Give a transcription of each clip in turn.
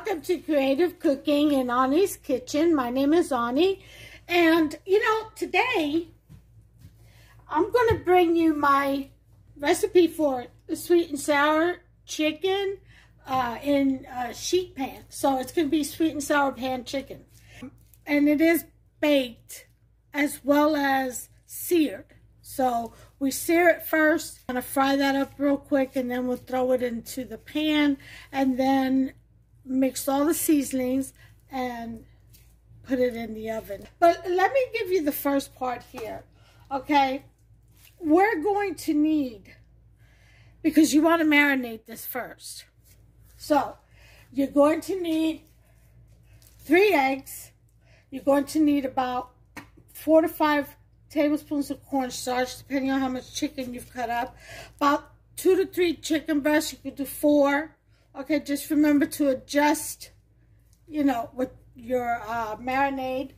welcome to Creative Cooking in Oni's Kitchen. My name is Ani, and you know, today I'm going to bring you my recipe for sweet and sour chicken uh, in a sheet pan. So it's going to be sweet and sour pan chicken. And it is baked as well as seared. So we sear it first. Going to fry that up real quick and then we'll throw it into the pan and then mix all the seasonings and put it in the oven. But let me give you the first part here, okay? We're going to need, because you want to marinate this first. So, you're going to need three eggs. You're going to need about four to five tablespoons of cornstarch, depending on how much chicken you've cut up. About two to three chicken breasts. You could do four. Okay, just remember to adjust, you know, with your uh, marinade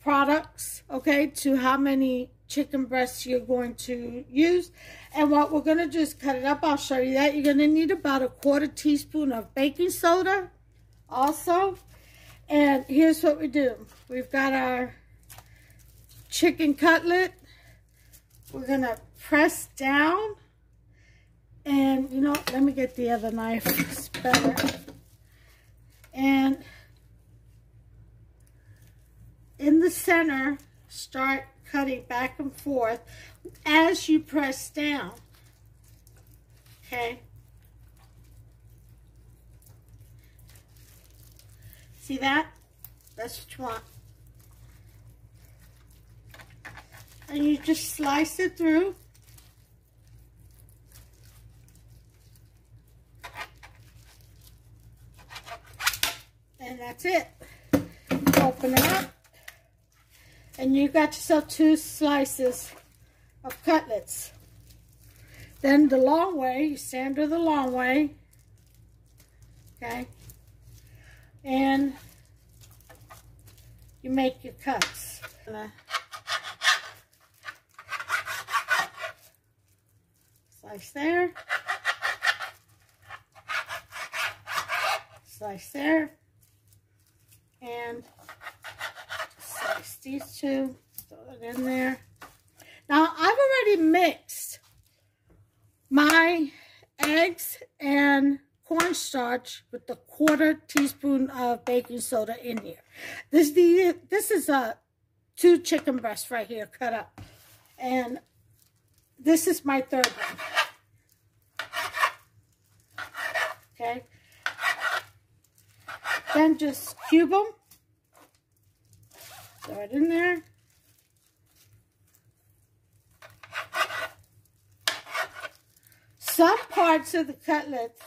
products, okay, to how many chicken breasts you're going to use. And what we're going to do is cut it up. I'll show you that. You're going to need about a quarter teaspoon of baking soda also. And here's what we do. We've got our chicken cutlet. We're going to press down. And, you know, let me get the other knife. It's better. And in the center, start cutting back and forth as you press down. Okay. See that? That's what you want. And you just slice it through. That's it. Open it up. And you got yourself two slices of cutlets. Then the long way, you stand to the long way. Okay. And you make your cuts. Slice there. Slice there. And slice these two. Throw it in there. Now, I've already mixed my eggs and cornstarch with a quarter teaspoon of baking soda in here. This, the, this is a two chicken breasts right here cut up. And this is my third one. Okay. Then just cube them. Throw it in there. Some parts of the cutlets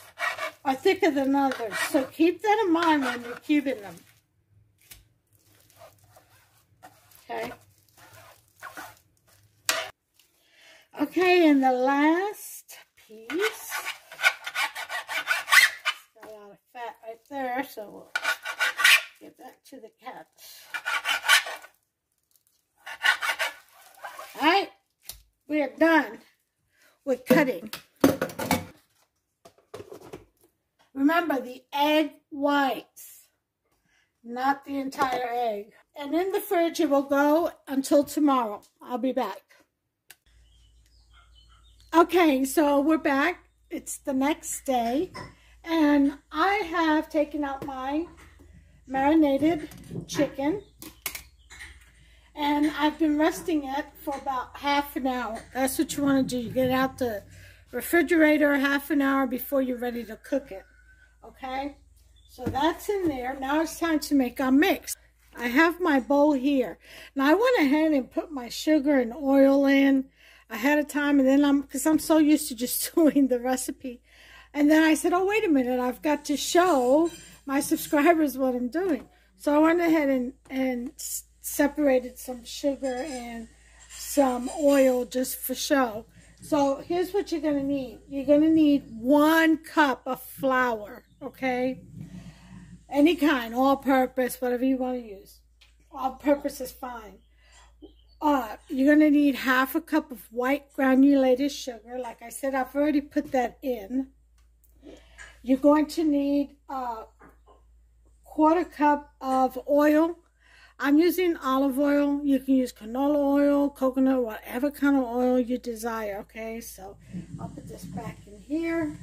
are thicker than others, so keep that in mind when you're cubing them. Okay. Okay, and the last piece, got a lot of fat right there, so we'll get back to the cats. All right, we are done with cutting. Remember the egg whites, not the entire egg. And in the fridge it will go until tomorrow. I'll be back. Okay, so we're back. It's the next day. And I have taken out my marinated chicken. And I've been resting it for about half an hour. That's what you want to do. You get out the refrigerator half an hour before you're ready to cook it okay? So that's in there. Now it's time to make our mix. I have my bowl here. Now I went ahead and put my sugar and oil in ahead of time and then I'm, because I'm so used to just doing the recipe. And then I said, oh, wait a minute, I've got to show my subscribers what I'm doing. So I went ahead and, and separated some sugar and some oil just for show. So here's what you're going to need. You're going to need one cup of flour okay? Any kind, all purpose, whatever you want to use. All purpose is fine. Uh, you're going to need half a cup of white granulated sugar. Like I said, I've already put that in. You're going to need a quarter cup of oil. I'm using olive oil. You can use canola oil, coconut, whatever kind of oil you desire, okay? So I'll put this back in here.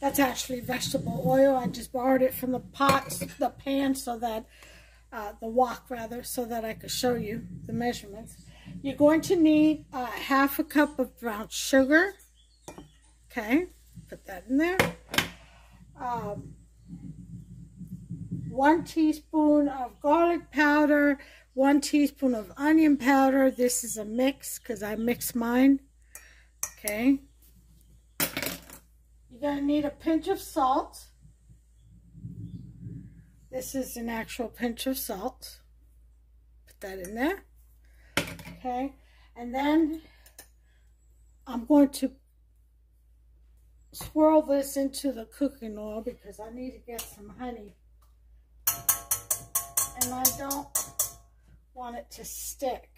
That's actually vegetable oil. I just borrowed it from the pot, the pan, so that, uh, the wok rather, so that I could show you the measurements. You're going to need uh, half a cup of brown sugar. Okay, put that in there. Um, one teaspoon of garlic powder, one teaspoon of onion powder. This is a mix because I mix mine. Okay. You're going to need a pinch of salt. This is an actual pinch of salt. Put that in there. Okay. And then I'm going to swirl this into the cooking oil because I need to get some honey. And I don't want it to stick.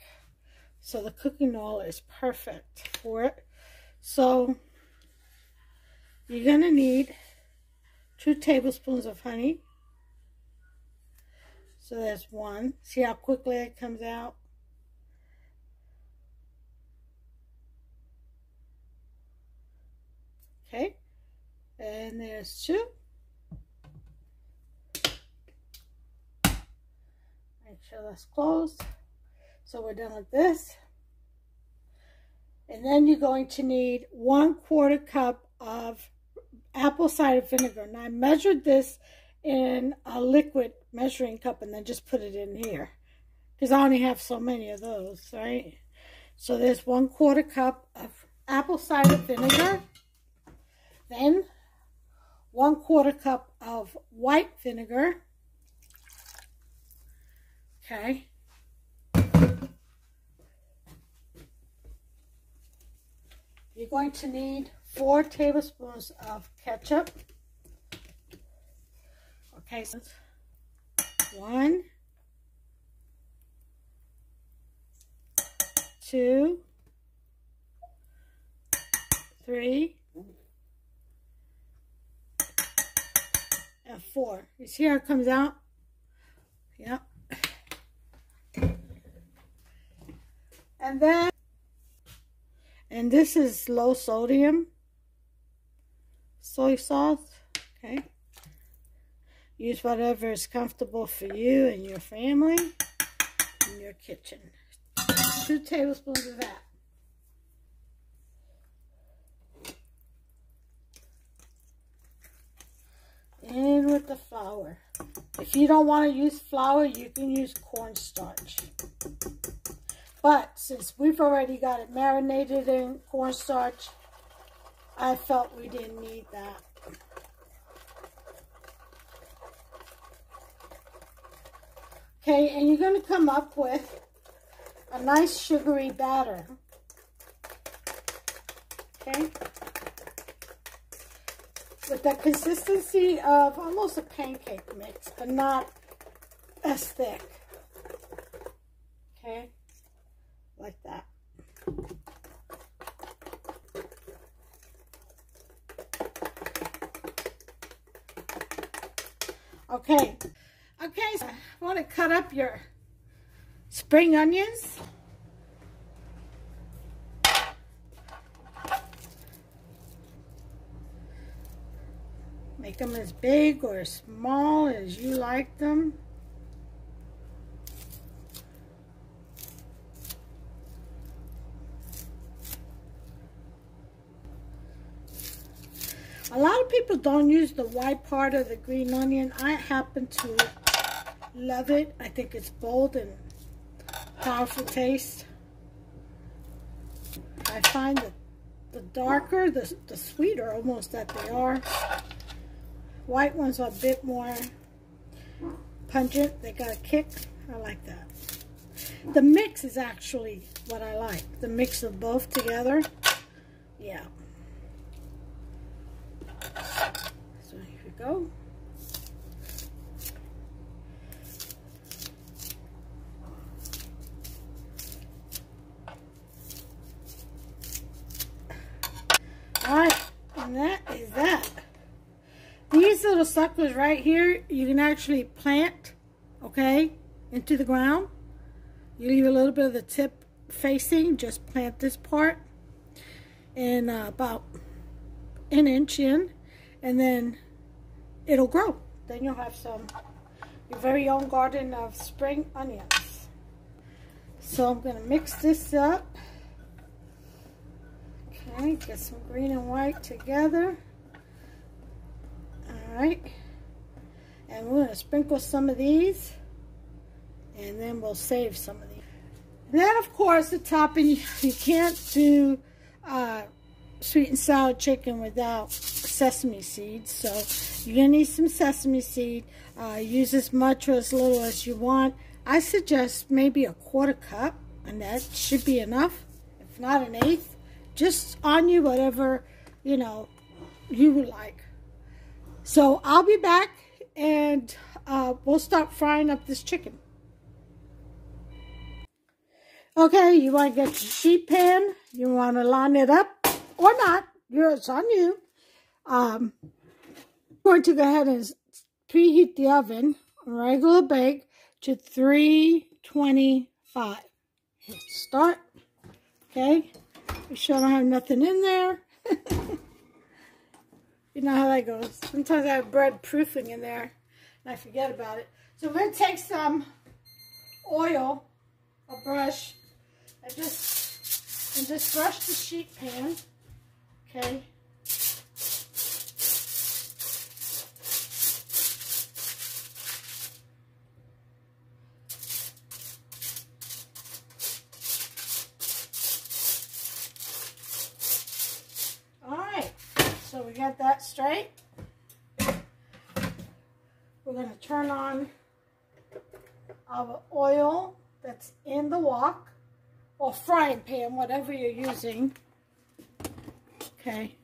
So the cooking oil is perfect for it. So you're going to need two tablespoons of honey. So there's one. See how quickly it comes out? Okay. And there's two. Make sure that's closed. So we're done with this. And then you're going to need one quarter cup of apple cider vinegar. Now I measured this in a liquid measuring cup and then just put it in here. Because I only have so many of those, right? So there's one quarter cup of apple cider vinegar. Then one quarter cup of white vinegar. Okay. You're going to need four tablespoons of ketchup. Okay, so one, two, three, four. You see how it comes out? Yep. And then, and this is low sodium soy sauce, okay? Use whatever is comfortable for you and your family in your kitchen. Two tablespoons of that. In with the flour. If you don't want to use flour, you can use cornstarch. But since we've already got it marinated in cornstarch, I felt we didn't need that. Okay, and you're going to come up with a nice sugary batter. Okay with the consistency of almost a pancake mix, but not as thick. Okay, like that. Okay, okay, so I want to cut up your spring onions. Them as big or as small as you like them. A lot of people don't use the white part of the green onion. I happen to love it. I think it's bold and powerful taste. I find that the darker, the, the sweeter almost that they are. White ones are a bit more pungent. They got a kick. I like that. The mix is actually what I like. The mix of both together. Yeah. So here we go. All right, and that is that. These are little suckers right here, you can actually plant, okay, into the ground. You leave a little bit of the tip facing, just plant this part and uh, about an inch in, and then it'll grow. Then you'll have some, your very own garden of spring onions. So I'm gonna mix this up. Okay, get some green and white together. All right. And we're gonna sprinkle some of these and then we'll save some of these. And then of course the topping, you can't do uh, sweet and sour chicken without sesame seeds. So you're gonna need some sesame seed. Uh, use as much or as little as you want. I suggest maybe a quarter cup and that should be enough. If not an eighth, just on you, whatever, you know, you would like. So I'll be back and uh, we'll start frying up this chicken. Okay, you want to get your sheet pan. You want to line it up or not. It's on you. Um, I'm going to go ahead and preheat the oven, regular bake, to 325. Hit start. Okay. Make sure I don't have nothing in there. you know how that goes. Sometimes I have bread proofing in there and I forget about it. So we're going to take some oil, a brush, and just, and just brush the sheet pan, okay? All right, so we straight. We're going to turn on our oil that's in the wok or frying pan, whatever you're using. Okay.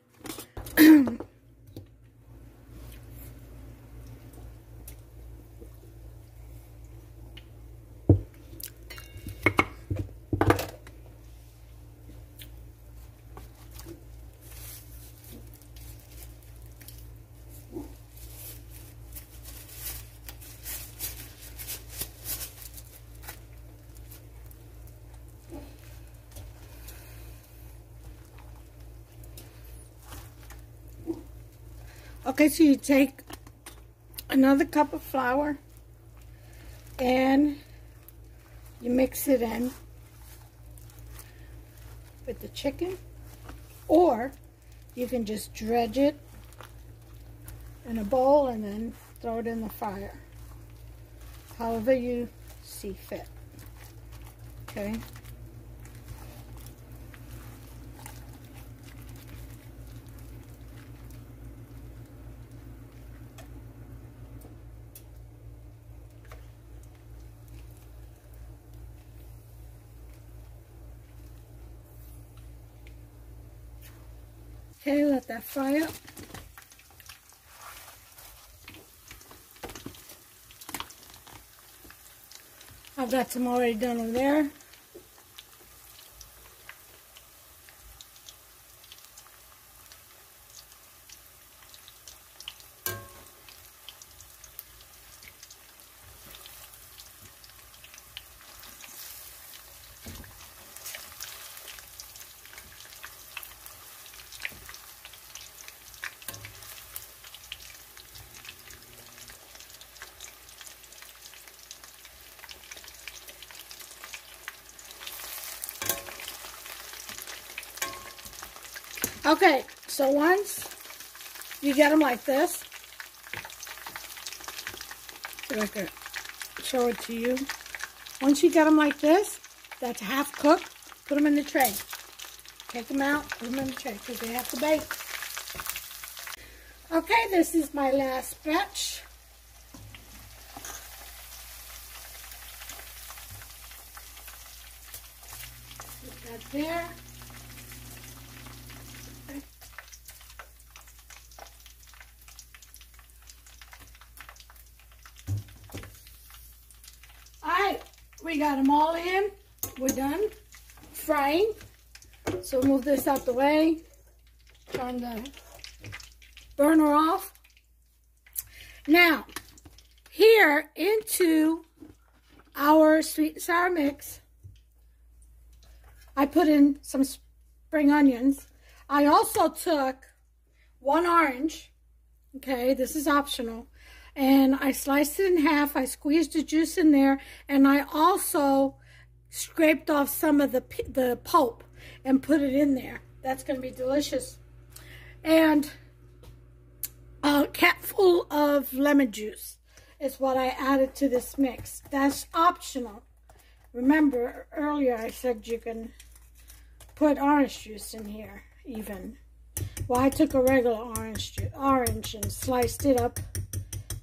Okay, so you take another cup of flour and you mix it in with the chicken or you can just dredge it in a bowl and then throw it in the fire however you see fit. Okay Okay, let that fry up. I've got some already done over there. Okay, so once you get them like this, so I can show it to you. Once you get them like this, that's half cooked, put them in the tray. Take them out, put them in the tray because they have to bake. Okay, this is my last batch. Put that there. We got them all in. We're done frying. So move this out the way. Turn the burner off. Now, here into our sweet and sour mix, I put in some spring onions. I also took one orange. Okay, this is optional. And I sliced it in half. I squeezed the juice in there. And I also scraped off some of the, the pulp and put it in there. That's going to be delicious. And a cap full of lemon juice is what I added to this mix. That's optional. Remember, earlier I said you can put orange juice in here, even. Well, I took a regular orange, orange and sliced it up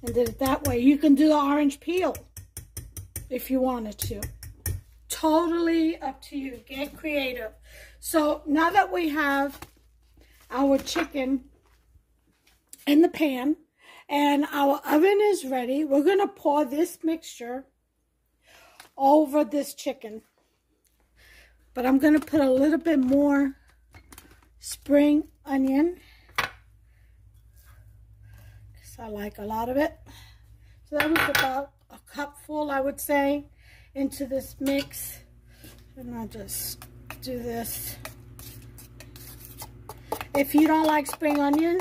and did it that way. You can do the orange peel if you wanted to. Totally up to you. Get creative. So now that we have our chicken in the pan and our oven is ready, we're going to pour this mixture over this chicken. But I'm going to put a little bit more spring onion. I like a lot of it. So that was about a cup full, I would say, into this mix. And I'll just do this. If you don't like spring onion,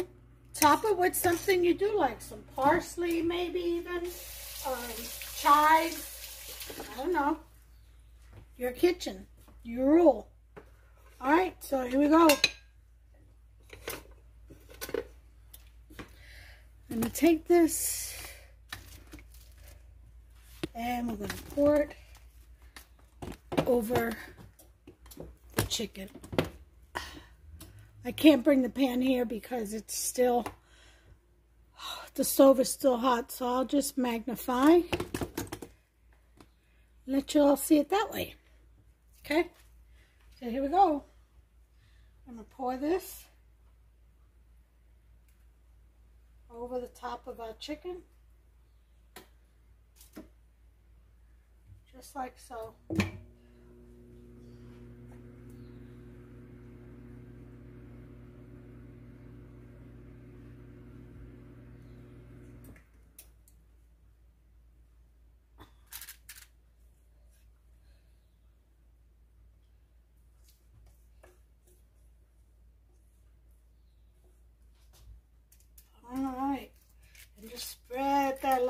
top it with something you do like. Some parsley, maybe even. Um, chives. I don't know. Your kitchen. Your rule. Alright, so here we go. I'm going to take this and we're going to pour it over the chicken. I can't bring the pan here because it's still, the stove is still hot, so I'll just magnify. Let you all see it that way. Okay? So here we go. I'm going to pour this over the top of our chicken. Just like so.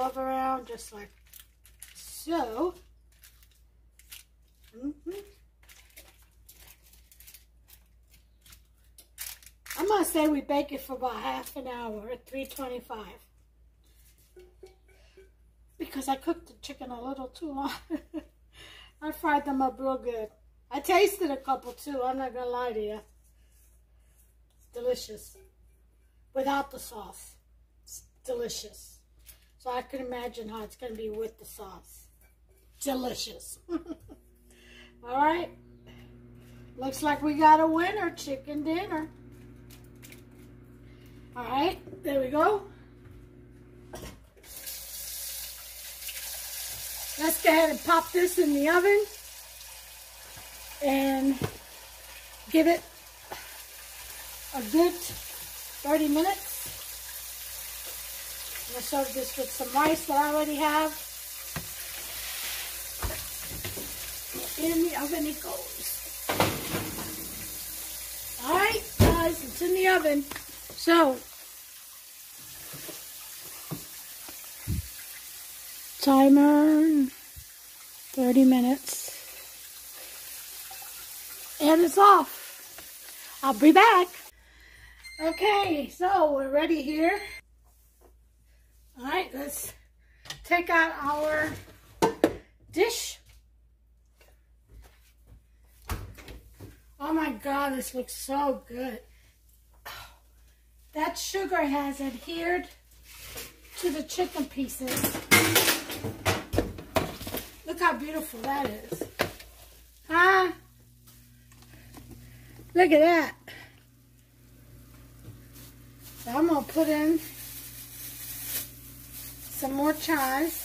Love around just like so. Mm -hmm. I'm going to say we bake it for about half an hour at 325. Because I cooked the chicken a little too long. I fried them up real good. I tasted a couple too, I'm not going to lie to you. It's delicious. Without the sauce. It's delicious. So I can imagine how it's going to be with the sauce. Delicious. All right. Looks like we got a winner, chicken dinner. All right, there we go. Let's go ahead and pop this in the oven and give it a good 30 minutes. I'm going to serve this with some rice that I already have. In the oven it goes. Alright, guys, it's in the oven. So, timer, 30 minutes. And it's off. I'll be back. Okay, so we're ready here. All right, let's take out our dish. Oh my God, this looks so good. That sugar has adhered to the chicken pieces. Look how beautiful that is. Huh? Look at that. I'm going to put in some more chives.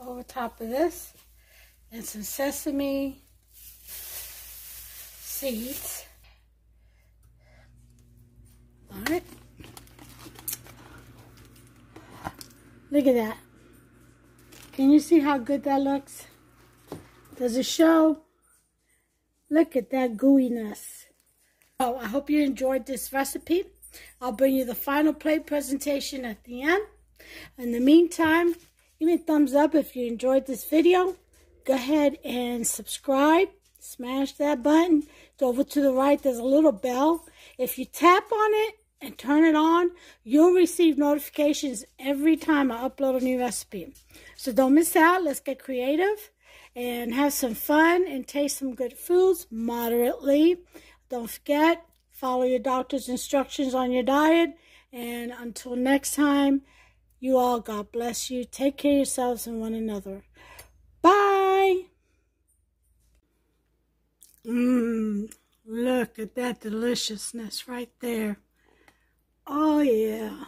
Over top of this. And some sesame seeds. got it. Look at that. Can you see how good that looks? Does it show? Look at that gooiness. Oh, I hope you enjoyed this recipe. I'll bring you the final plate presentation at the end. In the meantime, give me a thumbs up if you enjoyed this video. Go ahead and subscribe. Smash that button. It's over to the right. There's a little bell. If you tap on it and turn it on, you'll receive notifications every time I upload a new recipe. So don't miss out. Let's get creative and have some fun and taste some good foods moderately. Don't forget, follow your doctor's instructions on your diet. And until next time, you all, God bless you. Take care of yourselves and one another. Bye. Mmm, look at that deliciousness right there. Oh, yeah.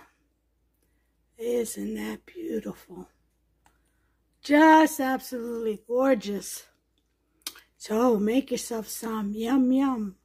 Isn't that beautiful? Just absolutely gorgeous. So make yourself some. Yum, yum.